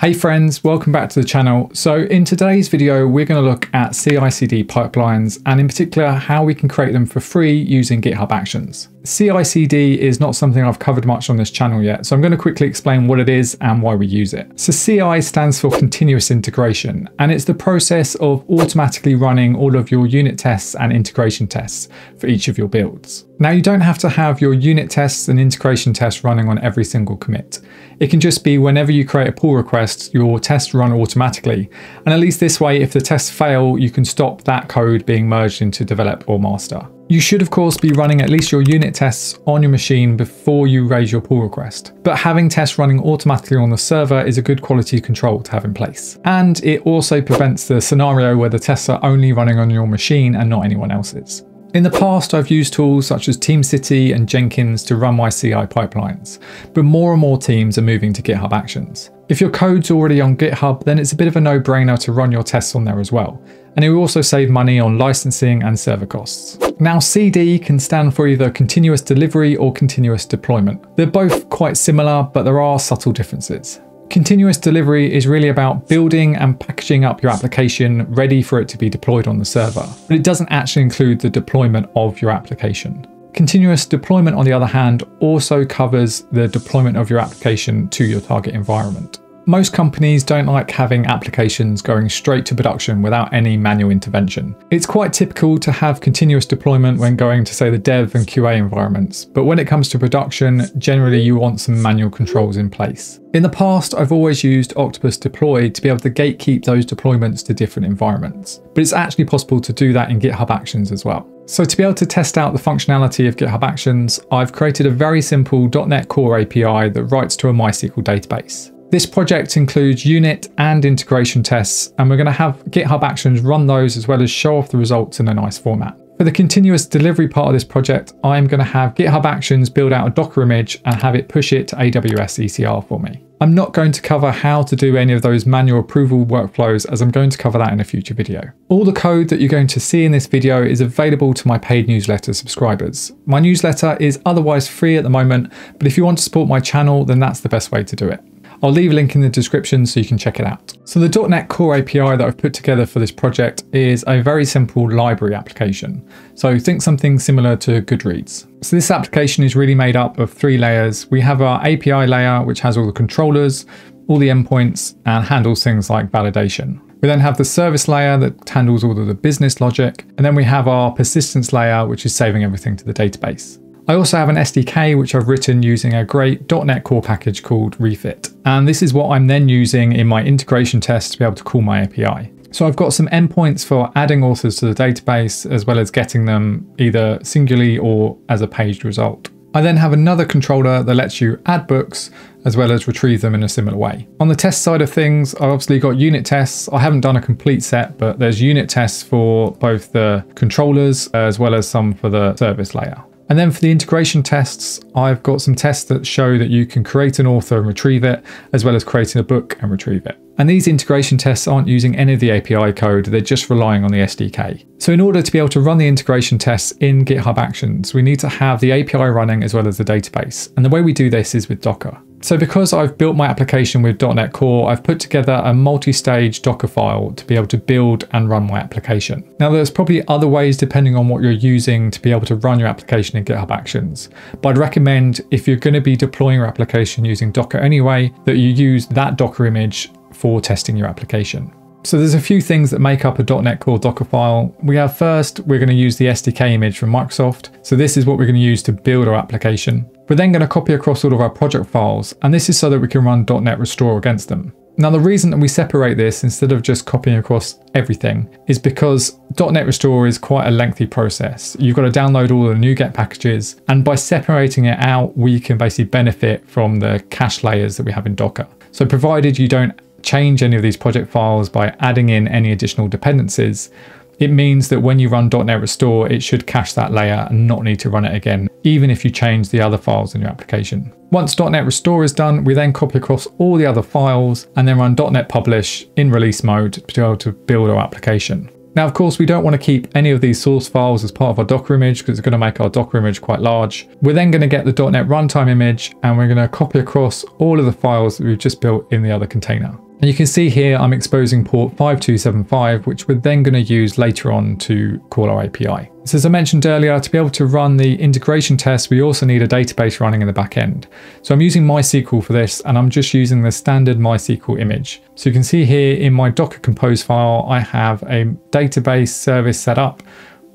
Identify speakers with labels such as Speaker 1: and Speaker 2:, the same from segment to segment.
Speaker 1: Hey friends, welcome back to the channel. So in today's video, we're going to look at CI/CD pipelines and in particular how we can create them for free using GitHub Actions. CI/CD is not something I've covered much on this channel yet, so I'm going to quickly explain what it is and why we use it. So CI stands for continuous integration, and it's the process of automatically running all of your unit tests and integration tests for each of your builds. Now you don't have to have your unit tests and integration tests running on every single commit. It can just be whenever you create a pull request, your tests run automatically. And at least this way, if the tests fail, you can stop that code being merged into develop or master. You should of course be running at least your unit tests on your machine before you raise your pull request, but having tests running automatically on the server is a good quality control to have in place. And it also prevents the scenario where the tests are only running on your machine and not anyone else's. In the past, I've used tools such as TeamCity and Jenkins to run my CI pipelines, but more and more teams are moving to GitHub Actions. If your code's already on GitHub, then it's a bit of a no-brainer to run your tests on there as well. And it will also save money on licensing and server costs. Now CD can stand for either continuous delivery or continuous deployment. They're both quite similar, but there are subtle differences. Continuous delivery is really about building and packaging up your application ready for it to be deployed on the server, but it doesn't actually include the deployment of your application. Continuous deployment, on the other hand, also covers the deployment of your application to your target environment. Most companies don't like having applications going straight to production without any manual intervention. It's quite typical to have continuous deployment when going to say the dev and QA environments, but when it comes to production, generally you want some manual controls in place. In the past, I've always used Octopus Deploy to be able to gatekeep those deployments to different environments, but it's actually possible to do that in GitHub Actions as well. So to be able to test out the functionality of GitHub Actions, I've created a very simple .NET Core API that writes to a MySQL database. This project includes unit and integration tests, and we're going to have GitHub Actions run those as well as show off the results in a nice format. For the continuous delivery part of this project, I'm going to have GitHub Actions build out a Docker image and have it push it to AWS ECR for me. I'm not going to cover how to do any of those manual approval workflows as I'm going to cover that in a future video. All the code that you're going to see in this video is available to my paid newsletter subscribers. My newsletter is otherwise free at the moment, but if you want to support my channel, then that's the best way to do it. I'll leave a link in the description so you can check it out. So the .NET Core API that I've put together for this project is a very simple library application. So think something similar to Goodreads. So this application is really made up of three layers. We have our API layer, which has all the controllers, all the endpoints, and handles things like validation. We then have the service layer that handles all of the business logic. And then we have our persistence layer, which is saving everything to the database. I also have an SDK which I've written using a great .NET Core package called Refit. And this is what I'm then using in my integration test to be able to call my API. So I've got some endpoints for adding authors to the database, as well as getting them either singularly or as a paged result. I then have another controller that lets you add books as well as retrieve them in a similar way. On the test side of things, I've obviously got unit tests. I haven't done a complete set, but there's unit tests for both the controllers as well as some for the service layer. And then for the integration tests, I've got some tests that show that you can create an author and retrieve it, as well as creating a book and retrieve it. And these integration tests aren't using any of the API code, they're just relying on the SDK. So in order to be able to run the integration tests in GitHub Actions, we need to have the API running as well as the database. And the way we do this is with Docker. So because I've built my application with .NET Core, I've put together a multi-stage Docker file to be able to build and run my application. Now there's probably other ways depending on what you're using to be able to run your application in GitHub Actions. But I'd recommend if you're going to be deploying your application using Docker anyway, that you use that Docker image for testing your application. So there's a few things that make up a .NET Core Docker file. We have first, we're going to use the SDK image from Microsoft. So this is what we're going to use to build our application. We're then going to copy across all of our project files, and this is so that we can run .NET Restore against them. Now the reason that we separate this instead of just copying across everything is because .NET Restore is quite a lengthy process. You've got to download all the NuGet packages and by separating it out we can basically benefit from the cache layers that we have in Docker. So provided you don't change any of these project files by adding in any additional dependencies, it means that when you run .NET Restore, it should cache that layer and not need to run it again, even if you change the other files in your application. Once .NET Restore is done, we then copy across all the other files and then run .NET Publish in release mode to be able to build our application. Now, of course, we don't want to keep any of these source files as part of our Docker image because it's going to make our Docker image quite large. We're then going to get the .NET runtime image and we're going to copy across all of the files that we've just built in the other container. And you can see here I'm exposing port 5275, which we're then going to use later on to call our API. So as I mentioned earlier, to be able to run the integration test, we also need a database running in the back end. So I'm using MySQL for this, and I'm just using the standard MySQL image. So you can see here in my Docker Compose file, I have a database service set up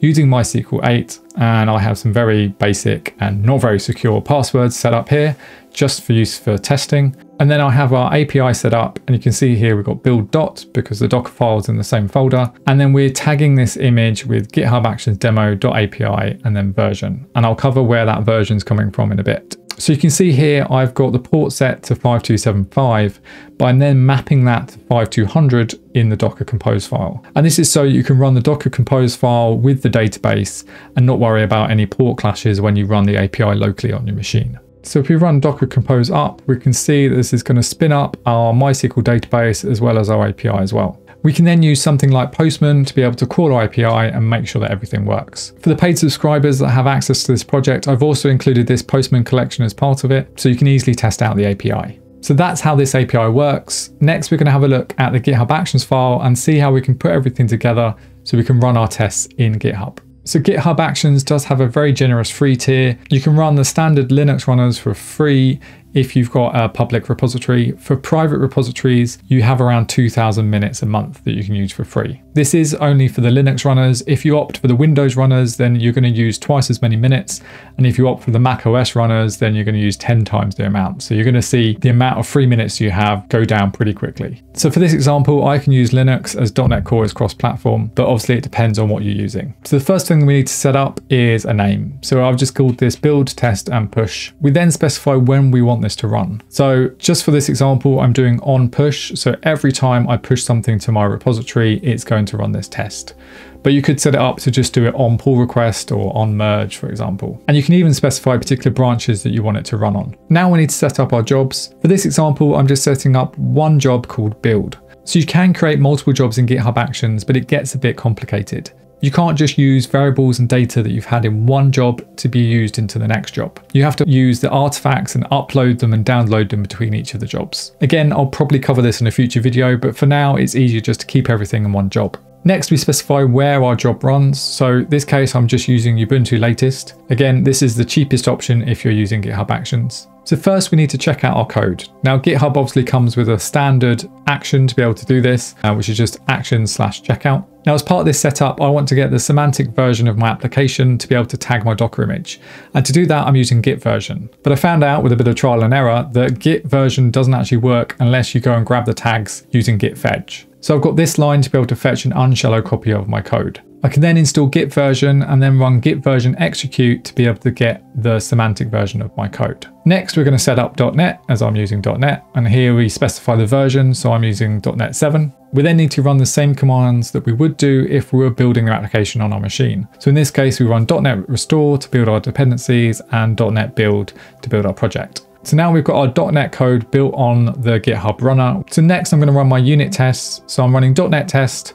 Speaker 1: using MySQL 8 and I have some very basic and not very secure passwords set up here just for use for testing. And then I have our API set up and you can see here we've got build dot because the Docker file is in the same folder. And then we're tagging this image with GitHub Actions demo.api and then version. And I'll cover where that version is coming from in a bit. So you can see here, I've got the port set to 5275, but I'm then mapping that to 5200 in the Docker Compose file. And this is so you can run the Docker Compose file with the database and not worry about any port clashes when you run the API locally on your machine. So if we run Docker Compose up, we can see that this is going to spin up our MySQL database as well as our API as well. We can then use something like Postman to be able to call our API and make sure that everything works. For the paid subscribers that have access to this project, I've also included this Postman collection as part of it, so you can easily test out the API. So that's how this API works. Next, we're going to have a look at the GitHub Actions file and see how we can put everything together so we can run our tests in GitHub. So GitHub Actions does have a very generous free tier. You can run the standard Linux runners for free if you've got a public repository. For private repositories, you have around 2000 minutes a month that you can use for free. This is only for the Linux runners. If you opt for the Windows runners, then you're going to use twice as many minutes. And if you opt for the Mac OS runners, then you're going to use 10 times the amount. So you're going to see the amount of free minutes you have go down pretty quickly. So for this example, I can use Linux as .NET Core is cross-platform, but obviously it depends on what you're using. So the first thing we need to set up is a name. So I've just called this build, test, and push. We then specify when we want this to run. So just for this example, I'm doing on push. So every time I push something to my repository, it's going to run this test. But you could set it up to just do it on pull request or on merge, for example. And you can even specify particular branches that you want it to run on. Now we need to set up our jobs. For this example, I'm just setting up one job called build. So you can create multiple jobs in GitHub Actions, but it gets a bit complicated. You can't just use variables and data that you've had in one job to be used into the next job. You have to use the artifacts and upload them and download them between each of the jobs. Again, I'll probably cover this in a future video, but for now it's easier just to keep everything in one job. Next, we specify where our job runs. So this case, I'm just using Ubuntu latest. Again, this is the cheapest option if you're using GitHub Actions. So first we need to check out our code. Now GitHub obviously comes with a standard action to be able to do this, uh, which is just action slash checkout. Now as part of this setup, I want to get the semantic version of my application to be able to tag my Docker image. And to do that, I'm using GitVersion. But I found out with a bit of trial and error that GitVersion doesn't actually work unless you go and grab the tags using git fetch. So I've got this line to be able to fetch an unshallow copy of my code. I can then install GitVersion and then run GitVersion execute to be able to get the semantic version of my code. Next, we're going to set up .NET as I'm using .NET. And here we specify the version. So I'm using .NET 7. We then need to run the same commands that we would do if we were building an application on our machine. So in this case, we run .NET restore to build our dependencies and .NET build to build our project. So now we've got our .NET code built on the GitHub runner. So next I'm going to run my unit tests. So I'm running .NET test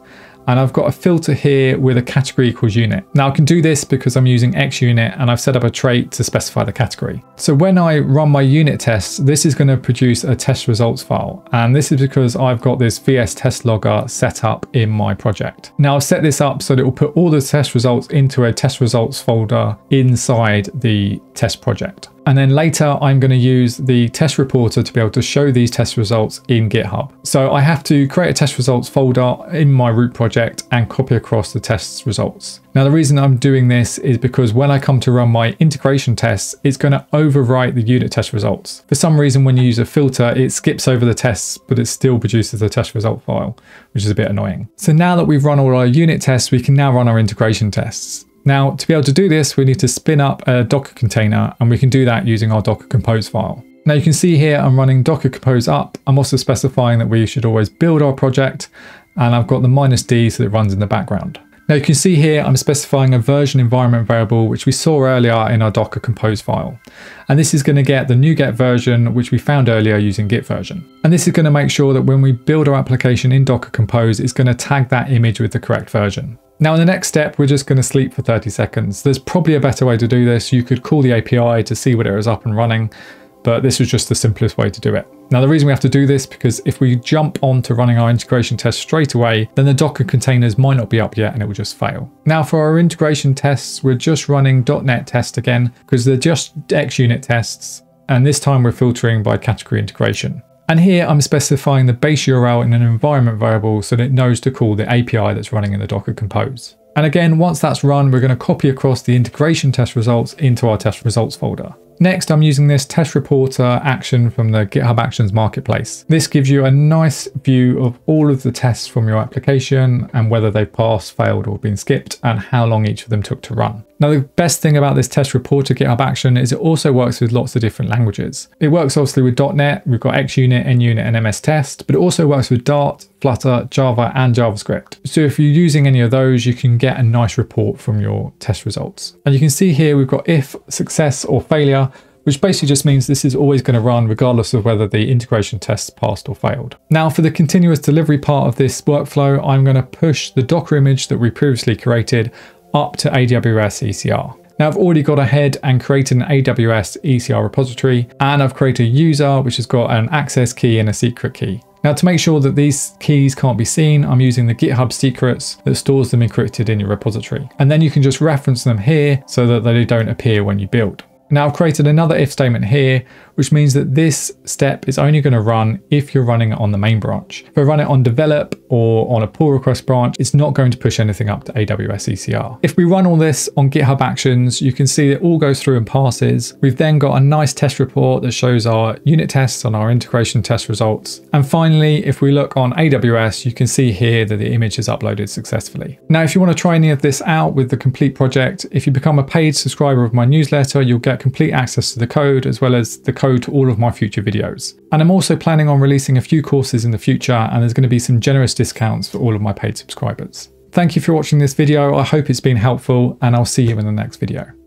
Speaker 1: and I've got a filter here with a category equals unit. Now I can do this because I'm using XUnit and I've set up a trait to specify the category. So when I run my unit tests, this is going to produce a test results file. And this is because I've got this VS test logger set up in my project. Now I've set this up so that it will put all the test results into a test results folder inside the test project. And then later I'm going to use the test reporter to be able to show these test results in GitHub. So I have to create a test results folder in my root project and copy across the test results. Now the reason I'm doing this is because when I come to run my integration tests, it's going to overwrite the unit test results. For some reason when you use a filter, it skips over the tests, but it still produces a test result file, which is a bit annoying. So now that we've run all our unit tests, we can now run our integration tests. Now, to be able to do this, we need to spin up a Docker container, and we can do that using our Docker Compose file. Now you can see here I'm running Docker Compose up. I'm also specifying that we should always build our project, and I've got the minus D so that it runs in the background. Now you can see here I'm specifying a version environment variable which we saw earlier in our Docker Compose file. And this is going to get the NuGet version which we found earlier using GitVersion. And this is going to make sure that when we build our application in Docker Compose it's going to tag that image with the correct version. Now in the next step, we're just going to sleep for 30 seconds. There's probably a better way to do this. You could call the API to see whether it is up and running, but this was just the simplest way to do it. Now the reason we have to do this because if we jump on to running our integration test straight away, then the Docker containers might not be up yet and it will just fail. Now for our integration tests, we're just running .NET test again because they're just XUnit tests. And this time we're filtering by category integration. And here I'm specifying the base URL in an environment variable so that it knows to call the API that's running in the Docker Compose. And again, once that's run, we're going to copy across the integration test results into our test results folder. Next, I'm using this test reporter action from the GitHub Actions Marketplace. This gives you a nice view of all of the tests from your application and whether they've passed, failed, or been skipped, and how long each of them took to run. Now, the best thing about this test reporter GitHub Action is it also works with lots of different languages. It works obviously with .NET, we've got XUnit, NUnit, and MS Test, but it also works with Dart, Flutter, Java, and JavaScript. So if you're using any of those, you can get a nice report from your test results. And you can see here we've got if, success, or failure, which basically just means this is always going to run regardless of whether the integration tests passed or failed. Now for the continuous delivery part of this workflow, I'm going to push the Docker image that we previously created up to AWS ECR. Now I've already got ahead and created an AWS ECR repository and I've created a user which has got an access key and a secret key. Now to make sure that these keys can't be seen, I'm using the GitHub secrets that stores them encrypted in your repository. And then you can just reference them here so that they don't appear when you build. Now I've created another if statement here, which means that this step is only going to run if you're running it on the main branch. If I run it on develop or on a pull request branch, it's not going to push anything up to AWS ECR. If we run all this on GitHub Actions, you can see it all goes through and passes. We've then got a nice test report that shows our unit tests and our integration test results. And finally, if we look on AWS, you can see here that the image is uploaded successfully. Now, if you want to try any of this out with the complete project, if you become a paid subscriber of my newsletter, you'll get complete access to the code as well as the code to all of my future videos. And I'm also planning on releasing a few courses in the future and there's going to be some generous discounts for all of my paid subscribers. Thank you for watching this video. I hope it's been helpful and I'll see you in the next video.